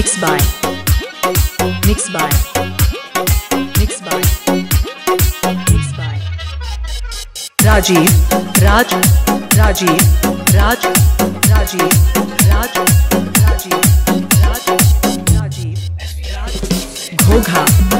Mixed by Mix by Mix by Mix by Rajiv Raj Rajiv Raj Rajiv Raj Rajiv Raj Rajiv Raj Ghogha